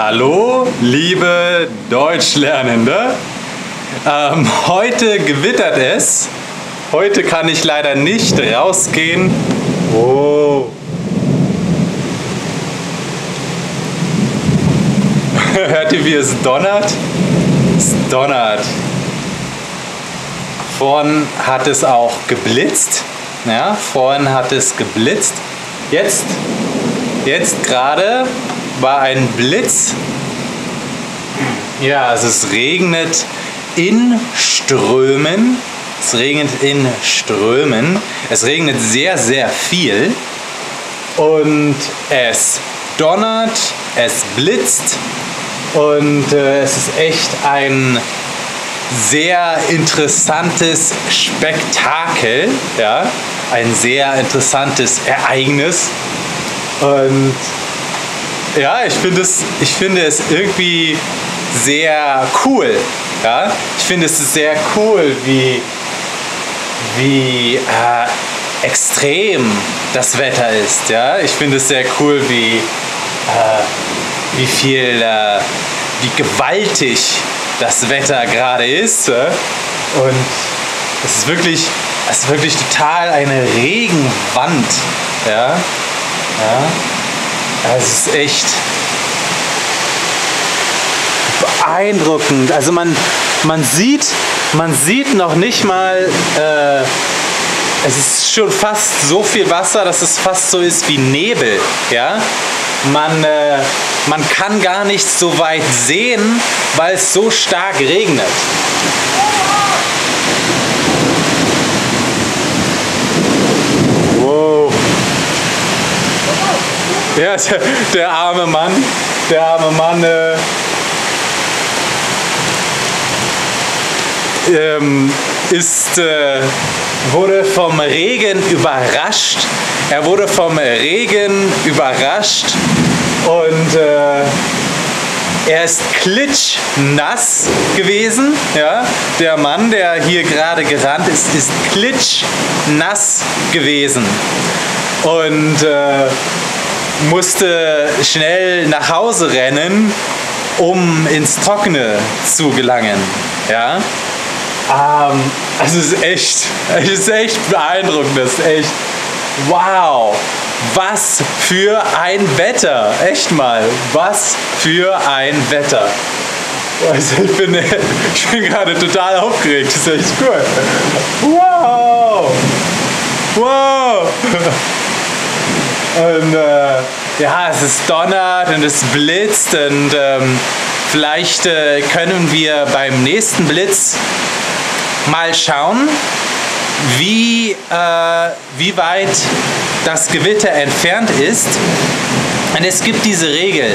Hallo, liebe Deutschlernende. Ähm, heute gewittert es. Heute kann ich leider nicht rausgehen. Oh. Hört ihr, wie es donnert? Es donnert. Vorhin hat es auch geblitzt. Ja, vorhin hat es geblitzt. Jetzt, jetzt gerade war ein Blitz. Ja, also es regnet in Strömen. Es regnet in Strömen. Es regnet sehr, sehr viel. Und es donnert, es blitzt. Und äh, es ist echt ein sehr interessantes Spektakel. Ja? Ein sehr interessantes Ereignis. Und ja, ich finde es, ich es irgendwie sehr cool. Ja? Ich finde es sehr cool, wie, wie äh, extrem das Wetter ist. Ja? Ich finde es sehr cool, wie, äh, wie viel, äh, wie gewaltig das Wetter gerade ist. Und es ist wirklich, es ist wirklich total eine Regenwand. Ja? Ja? Es ist echt beeindruckend. Also man, man, sieht, man sieht noch nicht mal, äh, es ist schon fast so viel Wasser, dass es fast so ist wie Nebel. Ja? Man, äh, man kann gar nicht so weit sehen, weil es so stark regnet. Ja, der, arme Mann, der arme Mann äh, ähm, ist, äh, wurde vom Regen überrascht. Er wurde vom Regen überrascht und äh, er ist klitschnass gewesen. Ja? Der Mann, der hier gerade gerannt ist, ist klitschnass gewesen. Und äh, musste schnell nach Hause rennen, um ins Trockene zu gelangen. Ja? Ähm, also es ist echt, es ist echt beeindruckend, das ist echt, wow, was für ein Wetter, echt mal, was für ein Wetter. Also ich bin, ich bin gerade total aufgeregt, das ist echt cool. Wow! Wow! Und äh, ja, es ist donnert und es blitzt und ähm, vielleicht äh, können wir beim nächsten Blitz mal schauen, wie, äh, wie weit das Gewitter entfernt ist. Und es gibt diese Regel.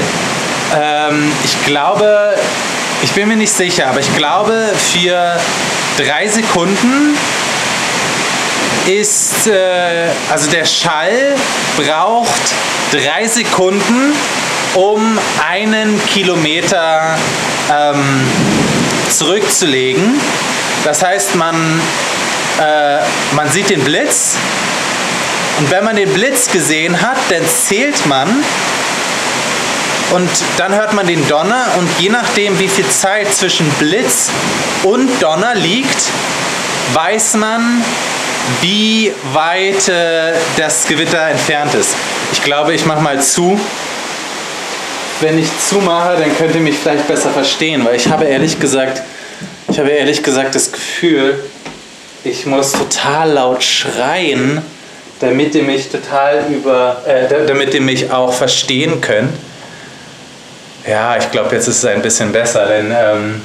Ähm, ich glaube, ich bin mir nicht sicher, aber ich glaube, für drei Sekunden ist, äh, also der Schall braucht drei Sekunden, um einen Kilometer ähm, zurückzulegen. Das heißt, man, äh, man sieht den Blitz. Und wenn man den Blitz gesehen hat, dann zählt man. Und dann hört man den Donner. Und je nachdem, wie viel Zeit zwischen Blitz und Donner liegt, weiß man, wie weit äh, das Gewitter entfernt ist. Ich glaube, ich mache mal zu. Wenn ich zumache, dann könnt ihr mich vielleicht besser verstehen, weil ich habe ehrlich gesagt, ich habe ehrlich gesagt das Gefühl, ich muss total laut schreien, damit ihr mich total über, äh, damit ihr mich auch verstehen könnt. Ja, ich glaube, jetzt ist es ein bisschen besser, denn ähm,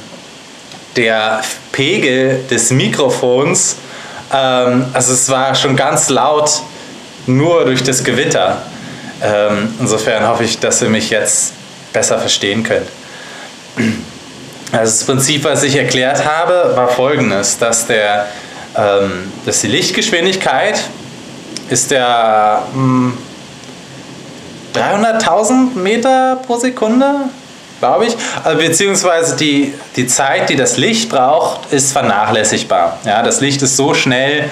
der Pegel des Mikrofons ähm, also es war schon ganz laut, nur durch das Gewitter. Ähm, insofern hoffe ich, dass ihr mich jetzt besser verstehen könnt. Also das Prinzip, was ich erklärt habe, war folgendes, dass, der, ähm, dass die Lichtgeschwindigkeit ist der 300.000 hm, Meter pro Sekunde, glaube ich. Also beziehungsweise die, die Zeit, die das Licht braucht, ist vernachlässigbar. Ja, das Licht ist so schnell,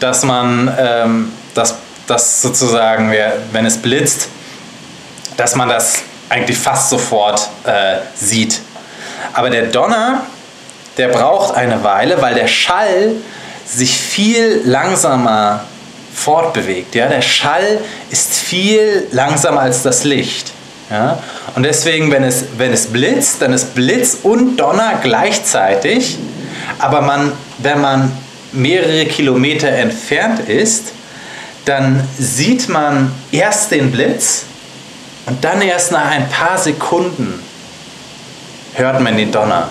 dass man ähm, das, das sozusagen, wenn es blitzt, dass man das eigentlich fast sofort äh, sieht. Aber der Donner, der braucht eine Weile, weil der Schall sich viel langsamer fortbewegt. Ja? Der Schall ist viel langsamer als das Licht. Ja? Und deswegen, wenn es, wenn es blitzt, dann ist Blitz und Donner gleichzeitig. Aber man, wenn man mehrere Kilometer entfernt ist, dann sieht man erst den Blitz und dann erst nach ein paar Sekunden hört man den Donner.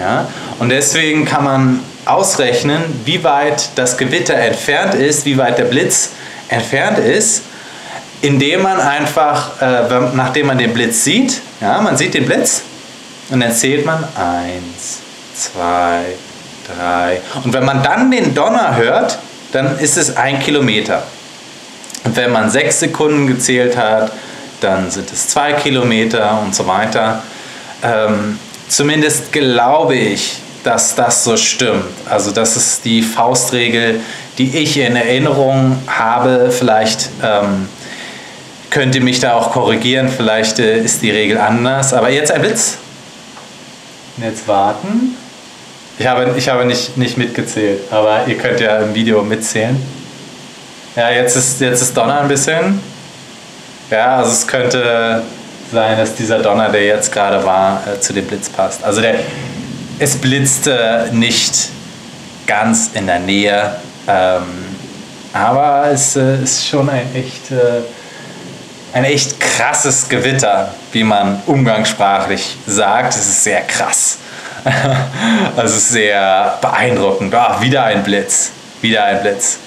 Ja? Und deswegen kann man ausrechnen, wie weit das Gewitter entfernt ist, wie weit der Blitz entfernt ist, indem man einfach, äh, nachdem man den Blitz sieht, ja, man sieht den Blitz und dann zählt man eins, zwei, drei. Und wenn man dann den Donner hört, dann ist es ein Kilometer. Und wenn man sechs Sekunden gezählt hat, dann sind es zwei Kilometer und so weiter. Ähm, zumindest glaube ich, dass das so stimmt. Also das ist die Faustregel, die ich in Erinnerung habe. Vielleicht ähm, könnt ihr mich da auch korrigieren, vielleicht äh, ist die Regel anders. Aber jetzt ein Witz. Jetzt warten. Ich habe, ich habe nicht, nicht mitgezählt, aber ihr könnt ja im Video mitzählen. Ja, jetzt ist, jetzt ist Donner ein bisschen. Ja, also es könnte sein, dass dieser Donner, der jetzt gerade war, äh, zu dem Blitz passt. Also der, es blitzte nicht ganz in der Nähe, ähm, aber es äh, ist schon ein echt, äh, ein echt krasses Gewitter, wie man umgangssprachlich sagt. Es ist sehr krass. es ist sehr beeindruckend. Oh, wieder ein Blitz. Wieder ein Blitz.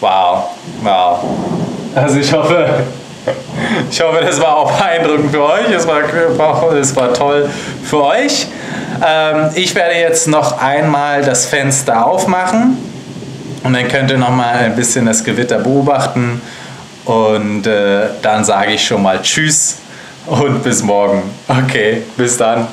Wow. Wow. Also ich hoffe, ich hoffe, das war auch beeindruckend für euch. Es war, es war toll für euch. Ähm, ich werde jetzt noch einmal das Fenster aufmachen und dann könnt ihr noch mal ein bisschen das Gewitter beobachten. Und äh, dann sage ich schon mal Tschüss und bis morgen. Okay, bis dann.